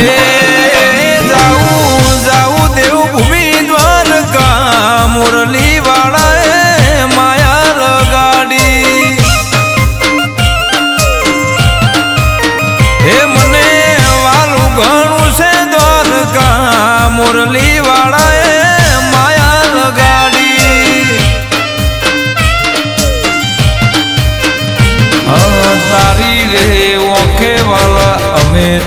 Yeah.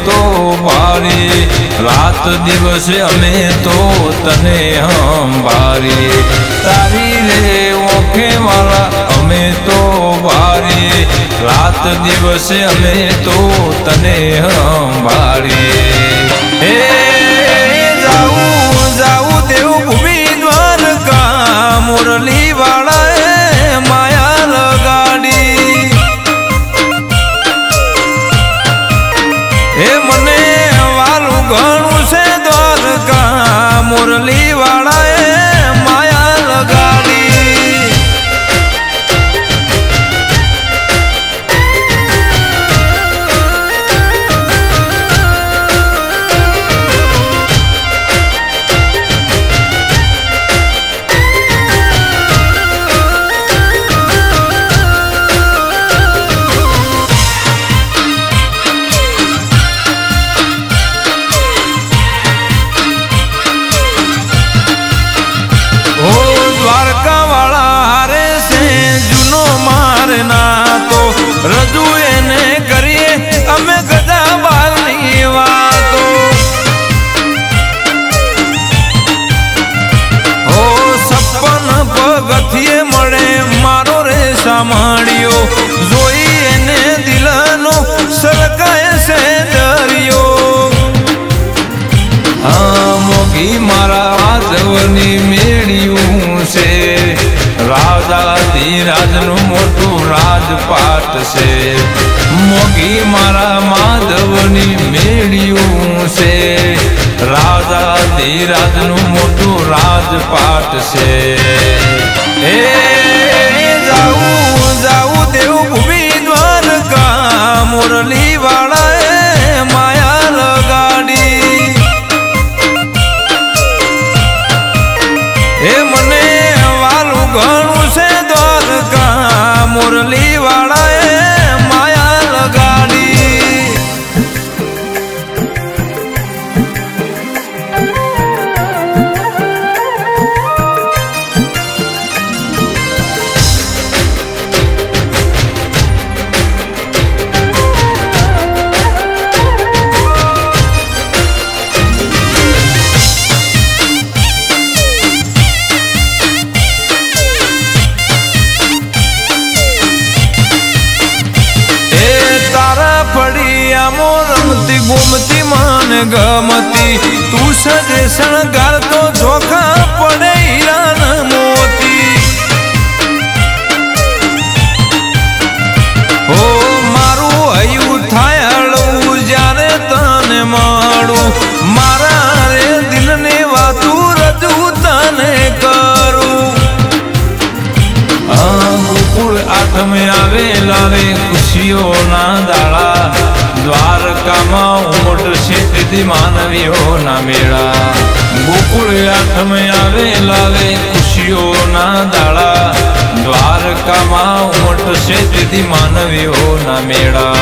તો ભારી રાત દિવસે અમે તો તને હંભારી તારી રે ઓખે મારા, અમે તો ભારી રાત દિવસે અમે તો તને હંભારી હે ઘણું છે દ્વારકા મુરલી વાળાએ સામાળ્યો જોઈ એને દિલનો સરકાય છે દરિયો. આ મોગી મારા માધવની મેળ્યું છે. રાજા ધીરાજનું મોટું રાજપાટ છે. મોગી મારા માધવની મેળ્યું છે. રાજા ધીરાજનું મોટું રાજપાટ છે. હે ફળિયામો રમતી ગોમતી માન ગમતી. તું સજે શણગાર તો ધોખા પડે ઈરાન મોતી. ઓ મારું હૈયું થાય હળવું જ્યારે તને માડું મારા રે દિલને વાતું રજૂ તને કરું. આ ગોકુળ આઠમે આવેલા રે ખુશીઓના દાડા. દ્વારકામાં ઉમટશે તેથી માનવીઓના મેળા. ગોકુળ આઠમે આવે, લાવે ખુશીઓના દાડા દ્વારકામાં ઉમટશે તેથી માનવીઓના મેળા.